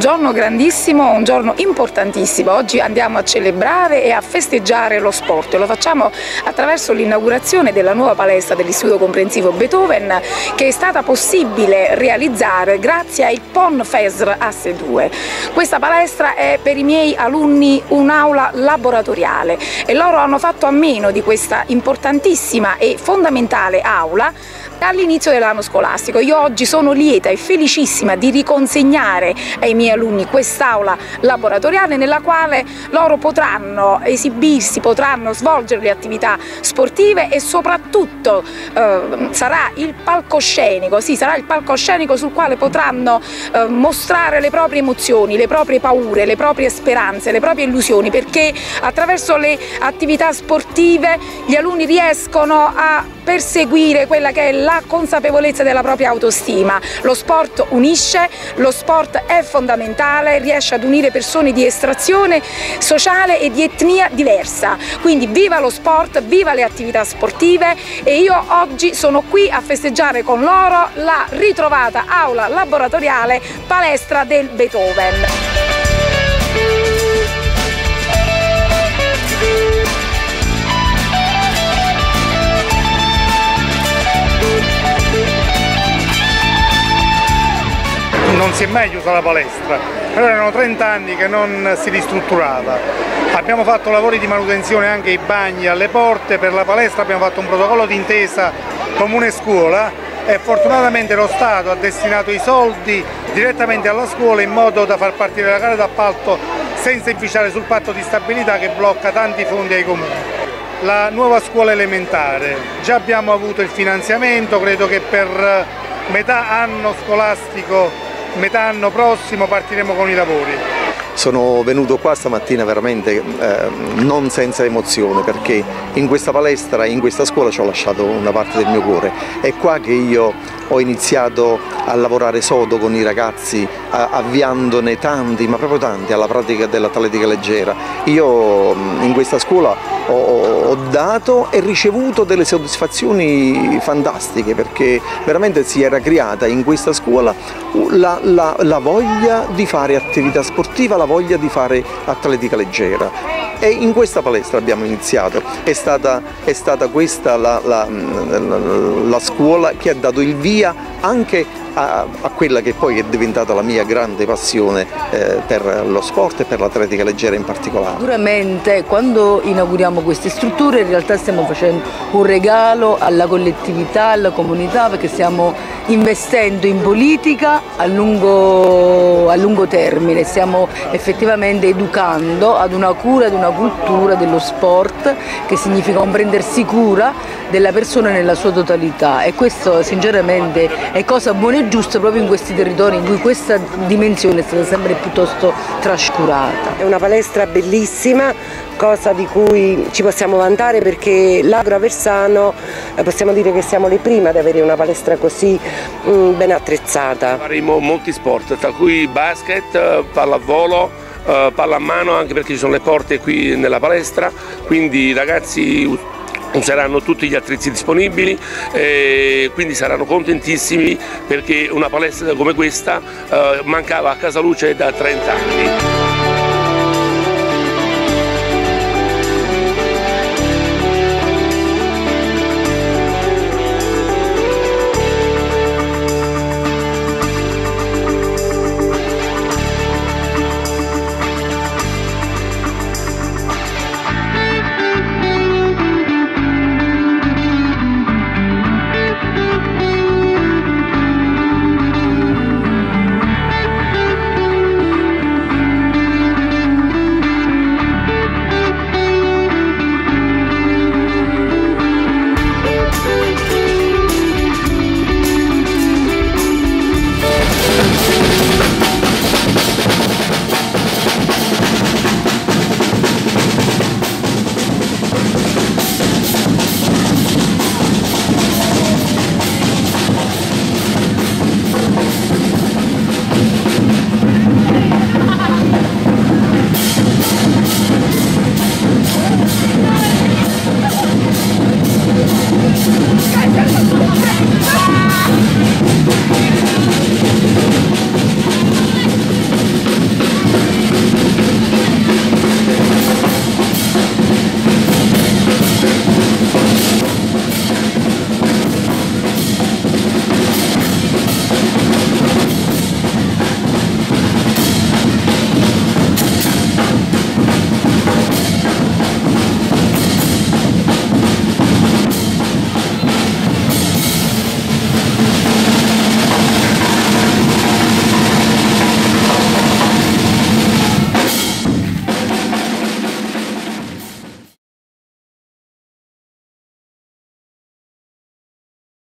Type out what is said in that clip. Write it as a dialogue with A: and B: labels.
A: giorno grandissimo, un giorno importantissimo. Oggi andiamo a celebrare e a festeggiare lo sport e lo facciamo attraverso l'inaugurazione della nuova palestra dell'Istituto Comprensivo Beethoven che è stata possibile realizzare grazie al PON FESR Asse 2. Questa palestra è per i miei alunni un'aula laboratoriale e loro hanno fatto a meno di questa importantissima e fondamentale aula all'inizio dell'anno scolastico. Io oggi sono lieta e felicissima di riconsegnare ai miei alunni quest'aula laboratoriale nella quale loro potranno esibirsi, potranno svolgere le attività sportive e soprattutto eh, sarà il palcoscenico, sì, sarà il palcoscenico sul quale potranno eh, mostrare le proprie emozioni, le proprie paure, le proprie speranze, le proprie illusioni, perché attraverso le attività sportive gli alunni riescono a perseguire quella che è la consapevolezza della propria autostima. Lo sport unisce, lo sport è fondamentale, riesce ad unire persone di estrazione sociale e di etnia diversa. Quindi viva lo sport, viva le attività sportive e io oggi sono qui a festeggiare con loro la ritrovata aula laboratoriale palestra del Beethoven.
B: Non si è mai chiusa la palestra, però erano 30 anni che non si ristrutturava. Abbiamo fatto lavori di manutenzione anche ai bagni, alle porte, per la palestra abbiamo fatto un protocollo d'intesa comune scuola e fortunatamente lo Stato ha destinato i soldi direttamente alla scuola in modo da far partire la gara d'appalto senza inficiare sul patto di stabilità che blocca tanti fondi ai comuni. La nuova scuola elementare, già abbiamo avuto il finanziamento, credo che per metà anno scolastico metà anno prossimo partiremo con i lavori.
C: Sono venuto qua stamattina veramente eh, non senza emozione perché in questa palestra, in questa scuola ci ho lasciato una parte del mio cuore. È qua che io ho iniziato a lavorare sodo con i ragazzi, avviandone tanti, ma proprio tanti, alla pratica dell'atletica leggera. Io in questa scuola ho, dato e ricevuto delle soddisfazioni fantastiche perché veramente si era creata in questa scuola la, la, la voglia di fare attività sportiva, la voglia di fare atletica leggera e in questa palestra abbiamo iniziato, è stata, è stata questa la, la, la, scuola che ha dato il via anche a, a, quella che poi è diventata la mia grande passione eh, per lo sport e per l'atletica leggera in particolare.
D: Sicuramente quando inauguriamo queste strutture in realtà stiamo facendo un regalo alla collettività, alla comunità perché stiamo investendo in politica a lungo, a lungo termine, stiamo effettivamente educando ad una cura, ad una cultura dello sport che significa prendersi cura della persona nella sua totalità e questo sinceramente è cosa buona e giusta proprio in questi territori in cui questa dimensione è stata sempre piuttosto trascurata.
E: È una palestra bellissima, cosa di cui ci possiamo vantare perché l'Agro Aversano eh, possiamo dire che siamo le prime ad avere una palestra così ben attrezzata.
F: Faremo molti sport, tra cui basket, pallavolo, eh, pallamano anche perché ci sono le porte qui nella palestra, quindi i ragazzi useranno tutti gli attrezzi disponibili e quindi saranno contentissimi perché una palestra come questa eh, mancava a Casaluce da 30 anni.